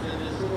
in this.